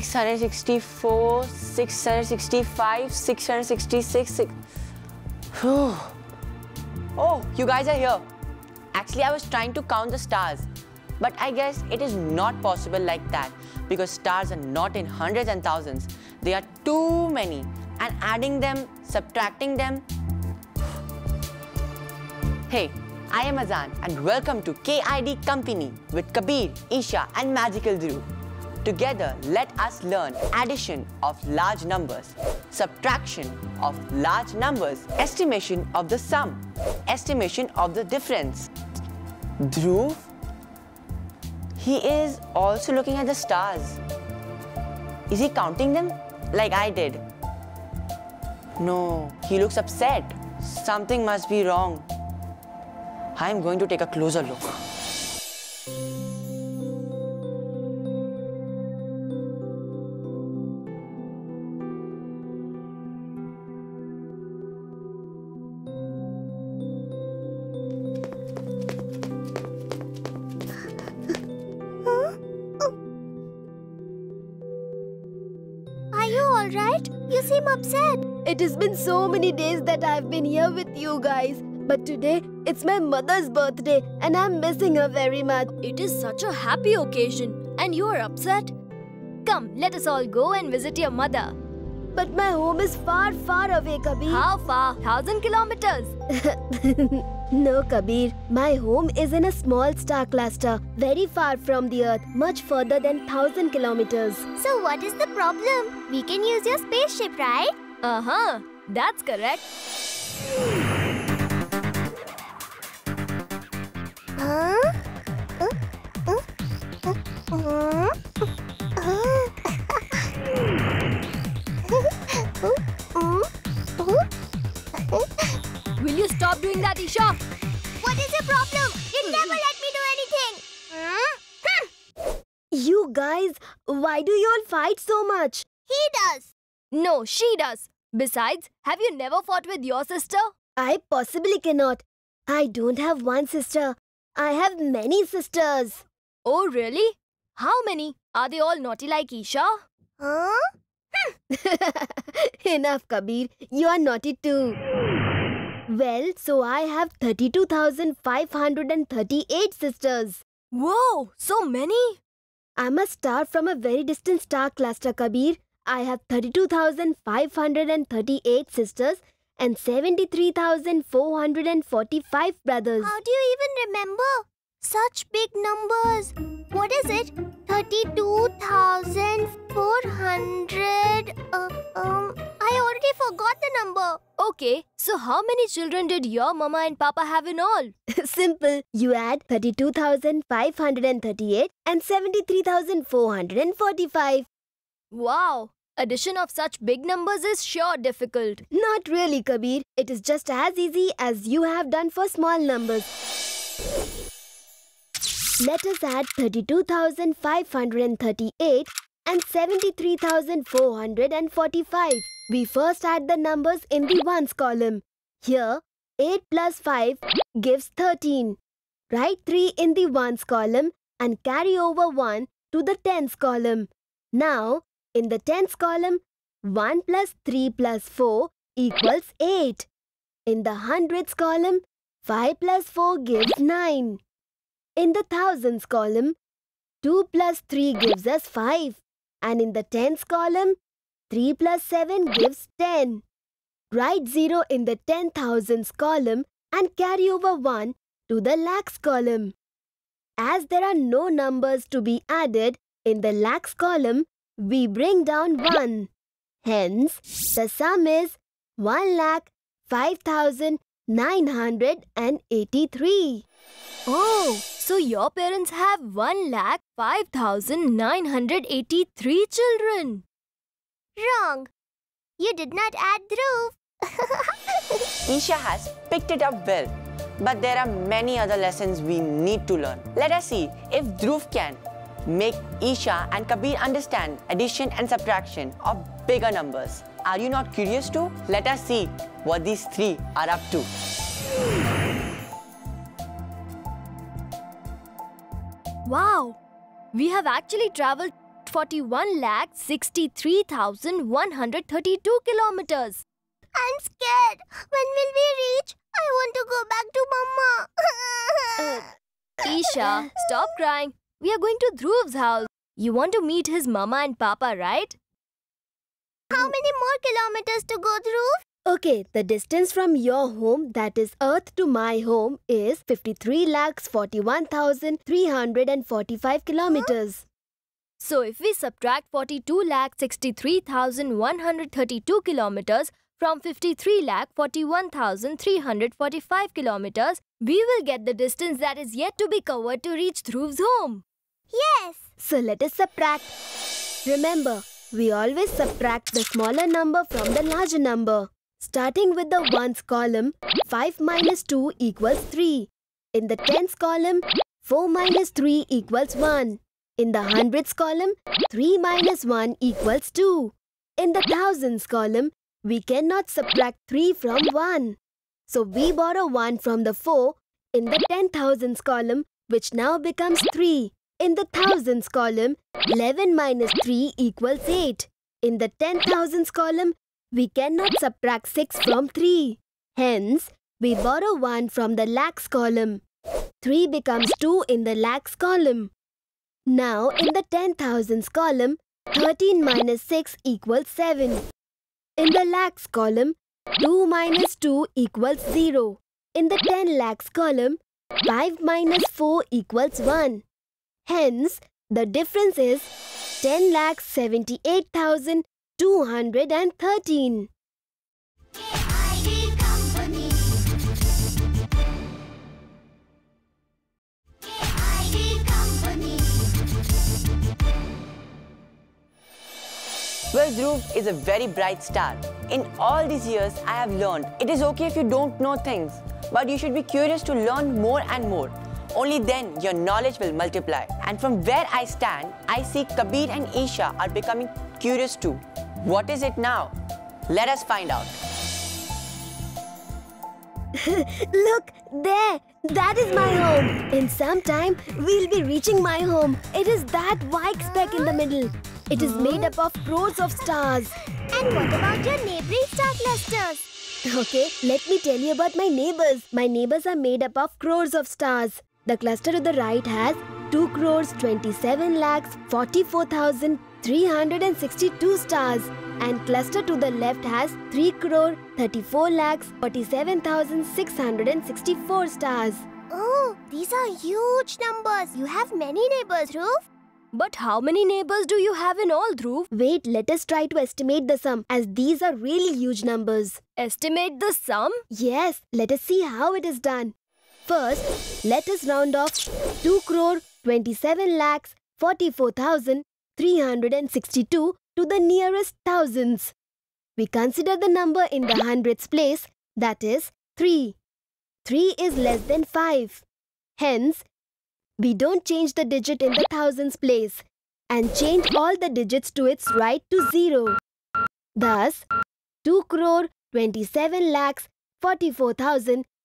664, 665, 666. Six... oh, you guys are here. Actually, I was trying to count the stars. But I guess it is not possible like that because stars are not in hundreds and thousands. They are too many and adding them, subtracting them. Hey, I am Azan and welcome to KID Company with Kabir, Isha and Magical Dhruv. Together, let us learn addition of large numbers, subtraction of large numbers, estimation of the sum, estimation of the difference. Dhruv, he is also looking at the stars. Is he counting them like I did? No, he looks upset. Something must be wrong. I am going to take a closer look. Seem upset. It has been so many days that I've been here with you guys. But today, it's my mother's birthday and I'm missing her very much. It is such a happy occasion and you are upset? Come, let us all go and visit your mother. But my home is far, far away, Kabir. How far? Thousand kilometers. no, Kabir. My home is in a small star cluster, very far from the earth, much further than thousand kilometers. So what is the problem? We can use your spaceship, right? Uh-huh. That's correct. Much? He does. No, she does. Besides, have you never fought with your sister? I possibly cannot. I don't have one sister. I have many sisters. Oh, really? How many? Are they all naughty like Isha? Huh? Hmm. Enough, Kabir. You are naughty too. Well, so I have 32,538 sisters. Whoa, so many? I'm a star from a very distant star cluster, Kabir. I have 32,538 sisters and 73,445 brothers. How do you even remember? Such big numbers. What is it? 32,400. Uh, um, I Okay, so how many children did your mama and papa have in all? Simple. You add 32,538 and 73,445. Wow, addition of such big numbers is sure difficult. Not really, Kabir. It is just as easy as you have done for small numbers. Let us add 32,538 and 73,445. We first add the numbers in the ones column. Here, 8 plus 5 gives 13. Write 3 in the ones column and carry over 1 to the tens column. Now, in the tens column, 1 plus 3 plus 4 equals 8. In the hundreds column, 5 plus 4 gives 9. In the thousands column, 2 plus 3 gives us 5. And in the tens column, 3 plus 7 gives 10. Write 0 in the ten thousands column and carry over 1 to the lakhs column. As there are no numbers to be added in the lakhs column, we bring down 1. Hence, the sum is 1 lakh 5,983. Oh, so your parents have 1 lakh 5,983 children. Wrong. You did not add Dhruv. Isha has picked it up well. But there are many other lessons we need to learn. Let us see if Dhruv can make Isha and Kabir understand addition and subtraction of bigger numbers. Are you not curious too? Let us see what these three are up to. Wow, we have actually traveled 41 lakh 63,132 kilometers. I'm scared. When will we reach? I want to go back to Mama. Isha, stop crying. We are going to Dhruv's house. You want to meet his mama and papa, right? How many more kilometers to go through? Okay, the distance from your home, that is Earth to my home, is 53 lakhs 41,345 kilometers. So if we subtract 42 lakh 63,132 kilometers from 53 lakh 41,345 kilometers, we will get the distance that is yet to be covered to reach Dhruv's home. Yes. So let us subtract. Remember, we always subtract the smaller number from the larger number. Starting with the ones column, 5 minus 2 equals 3. In the tens column, 4 minus 3 equals 1. In the hundreds column, 3 minus 1 equals 2. In the thousands column, we cannot subtract 3 from 1. So we borrow 1 from the 4 in the ten thousands column, which now becomes 3. In the thousands column, 11 minus 3 equals 8. In the ten thousands column, we cannot subtract 6 from 3. Hence, we borrow 1 from the lakhs column. 3 becomes 2 in the lakhs column. Now, in the ten thousands column, 13 minus 6 equals 7. In the lakhs column, 2 minus 2 equals 0. In the 10 lakhs column, 5 minus 4 equals 1. Hence, the difference is 10 lakhs 78,213. KID Company. KID Company. Well, Dhruv is a very bright star. In all these years, I have learned it is okay if you don't know things, but you should be curious to learn more and more. Only then your knowledge will multiply. And from where I stand, I see Kabir and Isha are becoming curious too. What is it now? Let us find out. Look, there! That is my home. In some time, we'll be reaching my home. It is that white speck in the middle. It is made up of crores of stars. And what about your neighboring star clusters? Okay, let me tell you about my neighbors. My neighbors are made up of crores of stars. The cluster to the right has 2 crores 27 lakhs 44,362 stars and cluster to the left has 3 crore 34 lakhs 47,664 stars. Oh, these are huge numbers. You have many neighbors, Dhruv. But how many neighbors do you have in all, Dhruv? Wait, let us try to estimate the sum as these are really huge numbers. Estimate the sum? Yes, let us see how it is done. First, let us round off 2 crore 27 lakhs 44,362 to the nearest thousands. We consider the number in the hundreds place, that is 3. 3 is less than 5. Hence, we don't change the digit in the thousands place and change all the digits to its right to 0. Thus, 2 crore 27 lakhs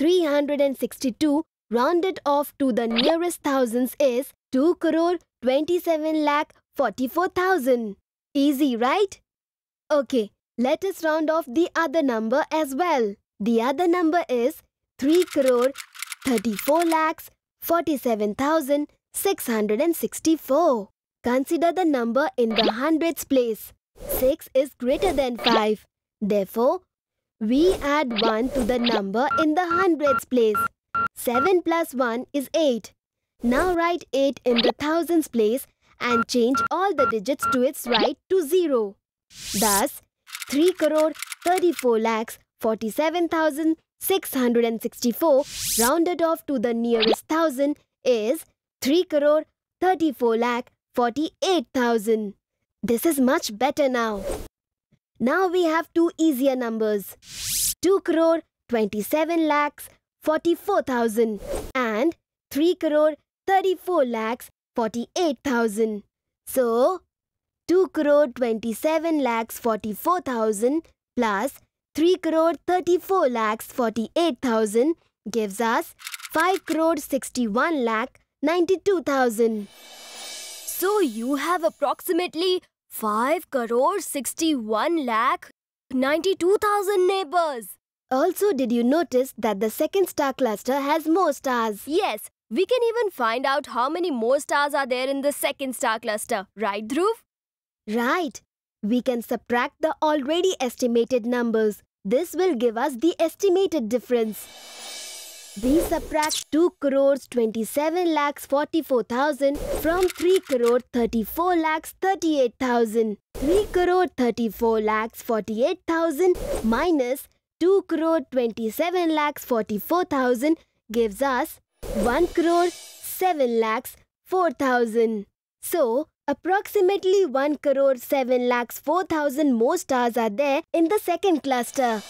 44,362 rounded off to the nearest thousands is 2 crore 27 lakh 44,000. Easy, right? Okay, let us round off the other number as well. The other number is 3 crore 34 lakhs 47,664. Consider the number in the hundreds place. 6 is greater than 5. Therefore, we add 1 to the number in the hundreds place. 7 plus 1 is 8. Now write 8 in the thousands place and change all the digits to its right to 0. Thus, 3 crore 34 lakhs 47,664 rounded off to the nearest thousand is 3 crore 34 lakh 48,000. This is much better now. Now we have two easier numbers. 2 crore 27 lakhs 44,000 and 3 crore 34 lakhs 48,000. So, 2 crore 27 lakhs 44,000 plus 3 crore 34 lakhs 48,000 gives us 5 crore 61 lakh 92,000. So you have approximately 5 crore 61 lakh 92,000 neighbors. Also, did you notice that the second star cluster has more stars? Yes, we can even find out how many more stars are there in the second star cluster, right, Dhruv? Right. We can subtract the already estimated numbers. This will give us the estimated difference. We subtract 2 crores 27 lakhs 44,000 from 3 crore 34 lakhs 38,000. 3 crore 34 lakhs 48,000 minus 2 crore 27 lakhs 44,000 gives us 1 crore 7 lakhs 4,000. So, approximately 1 crore 7 lakhs 4,000 more stars are there in the second cluster.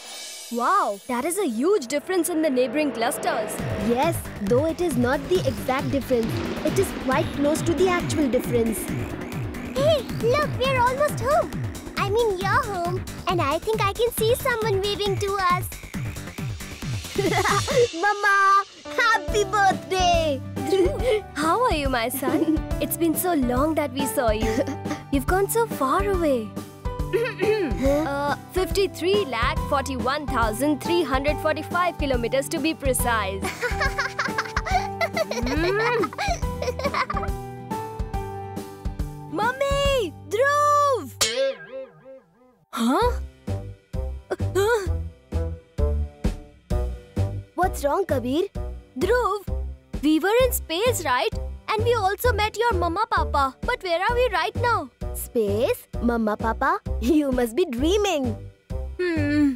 Wow, that is a huge difference in the neighboring clusters. Yes, though it is not the exact difference, it is quite close to the actual difference. Hey, look, we're almost home. I mean, you're home, and I think I can see someone waving to us. Mama, happy birthday! How are you, my son? it's been so long that we saw you. You've gone so far away. Uh, 53 lakh 41,345 kilometers to be precise. Mm. Mummy! Dhruv! Huh? Uh, What's wrong, Kabir? Dhruv, we were in space, right? And we also met your mama papa. But where are we right now? Space? Mama, Papa, you must be dreaming. Hmm.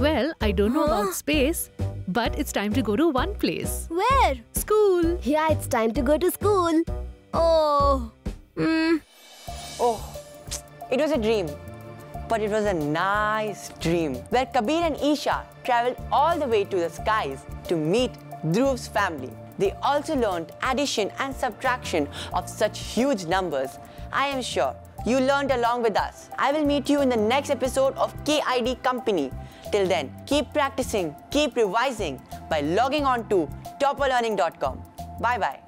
Well, I don't know Huh? about space, but it's time to go to one place Where? school. Yeah, it's time to go to school. Oh. Hmm. Oh, it was a dream. But it was a nice dream where Kabir and Isha traveled all the way to the skies to meet Dhruv's family. They also learned addition and subtraction of such huge numbers. I am sure you learned along with us. I will meet you in the next episode of KID Company. Till then, keep practicing, keep revising by logging on to topperlearning.com. Bye bye.